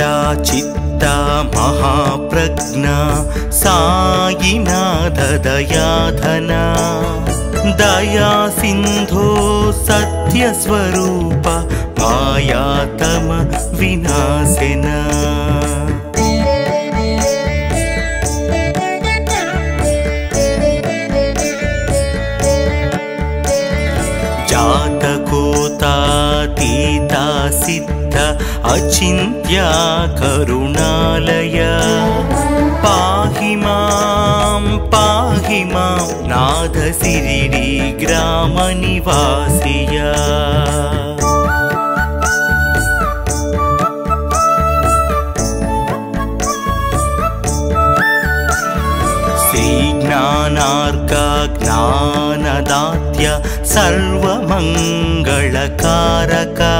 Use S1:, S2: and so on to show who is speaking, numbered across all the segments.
S1: चित्ता महाप्रज्ञा सायिनाथदयाधना दया सिन्धो सत्यस्वरूप मायातम विनाशिना अचिन्त्या करुणालय पाहि मां पाहि मां नाथसिरिडी ग्रामनिवासिया श्रीज्ञानार्का ज्ञानदात्य सर्वमङ्गलकारका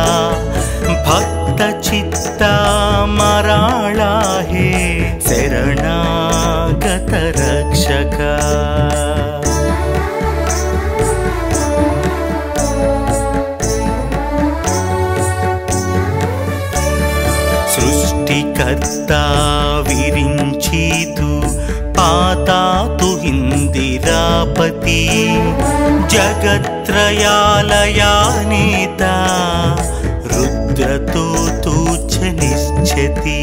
S1: కర్తా విరించీతు పాతాతు హిందిరాపతి జగత్రయాలయా రుద్రతో తూచ నిశ్చతి.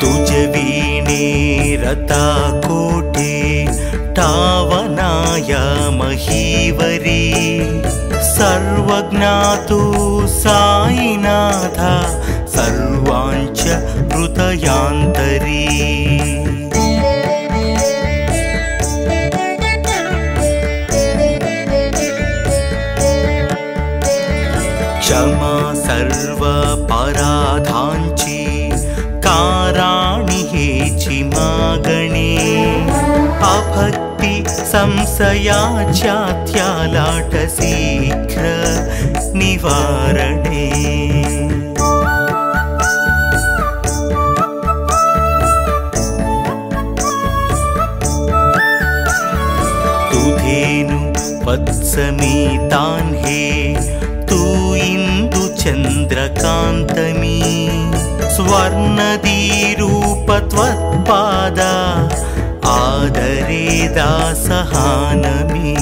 S1: తుజ వీణే రథా కోటే టావా महीवरी सर्वज्ञातु साईनाथा सर्वाञ्च हृदयान्तरी। क्षमा सर्वपराधाञ्ची काराणि हेचि मागणे संसयाच्यात्याशीघ्र निवारणे।
S2: तुधेनु धेनुपत्समेतान् हे तु इन्दुचन्द्रकान्तमी स्वर्णदीरूपत्वत्पादा आदरे दासहानमी।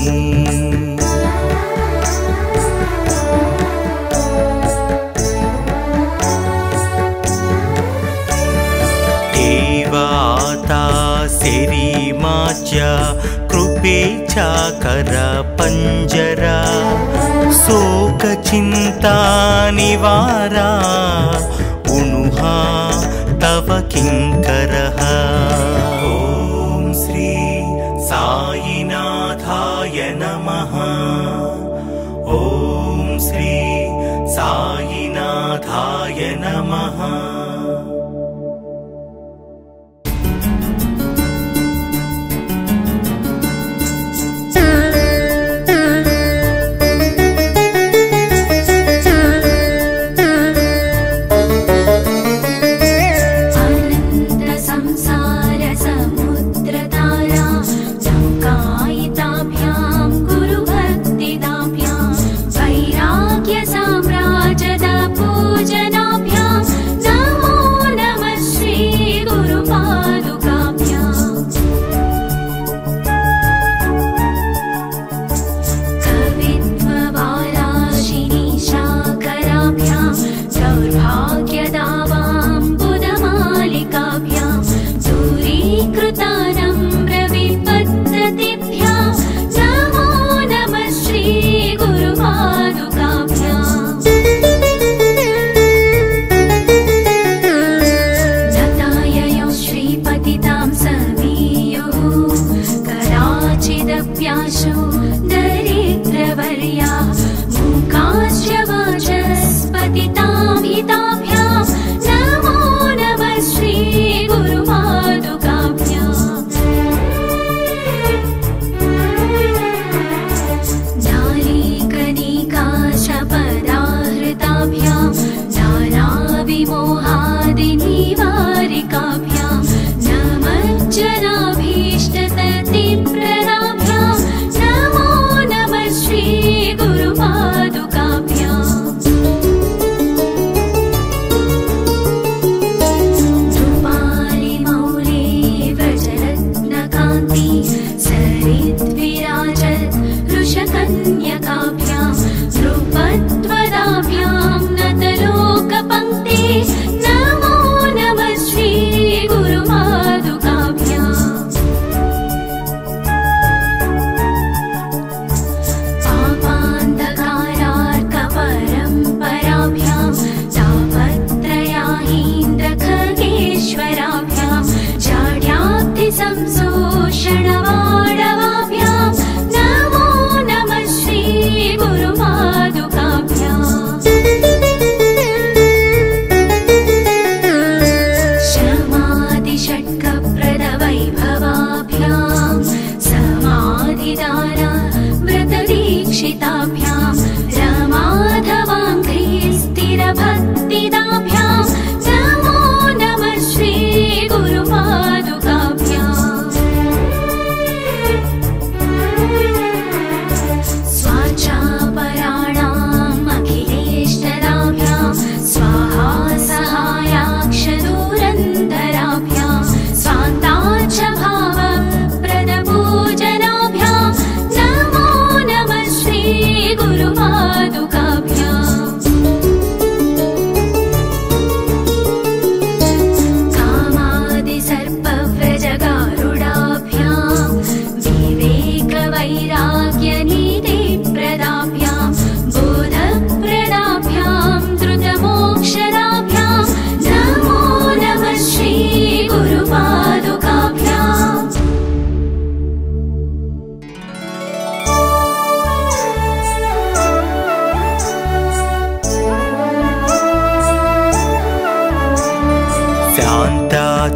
S2: देवाता सिरीमाच कृपे च शोकचिन्ता निवारा उनुहा तव किङ्करः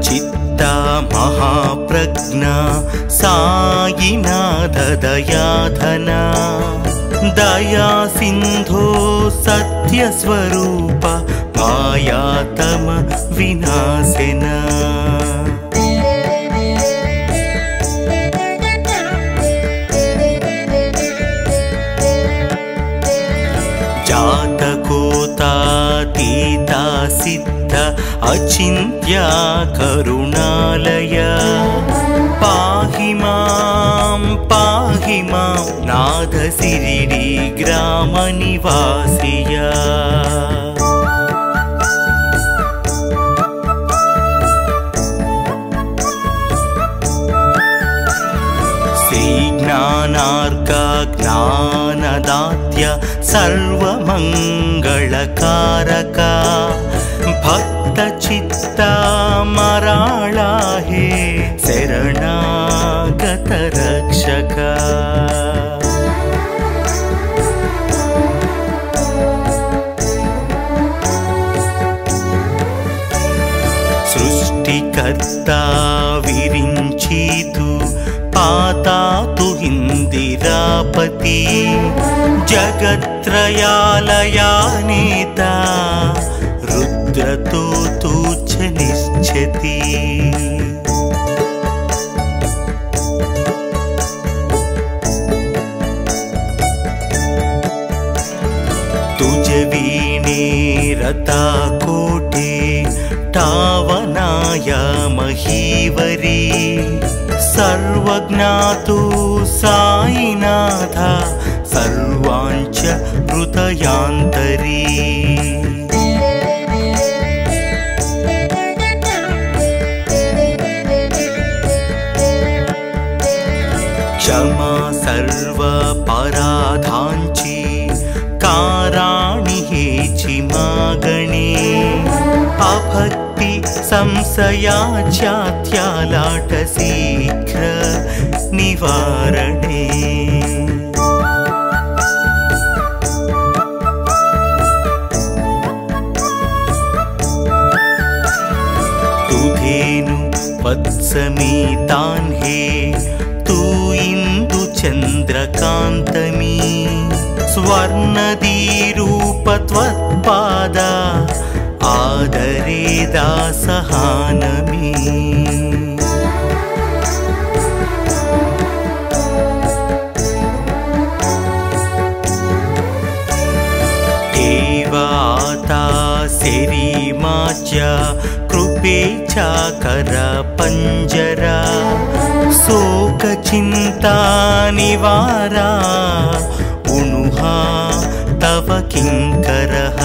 S2: चित्ता महाप्रज्ञा सायिनादयाधना दया सिन्धो सत्यस्वरूप मायातम विनाशिना।
S1: अचिन्त्या करुणालय पाहि मां पाहि मां नादसिरिडी ग्रामनिवासिया श्रीज्ञानार्का ज्ञानदात्य सर्वमङ्गलकारका ಶಾಂತ ಚಿತ್ತ ಮರಾಳಾಹೇ ಶರಣಾಗತ ರಕ್ಷಕ సృష్టికర్త విరించీతు పాతాతు ఇందిరాపతి జగత్రయాలయా నేత रतो तु निश्चति। तुज वीणे रता कोटे टावनाय महीवरी। सर्वज्ञातु सायिनाथा सर्वाञ्च हृदयान्तरी। पराधाञ्चि काराणि हे चिमागणि अभक्ति संसयाच्यात्याशीघ्र निवारणे। तु धेनुपत्समेतान् हे तु इन्दुचन्द्र त्वत्पादा आदरे दासहानमी। सहानी एव सिरीमाच कृपे च कर पञ्जरा शोकचिन्तानिवारा उणुः तव किङ्करः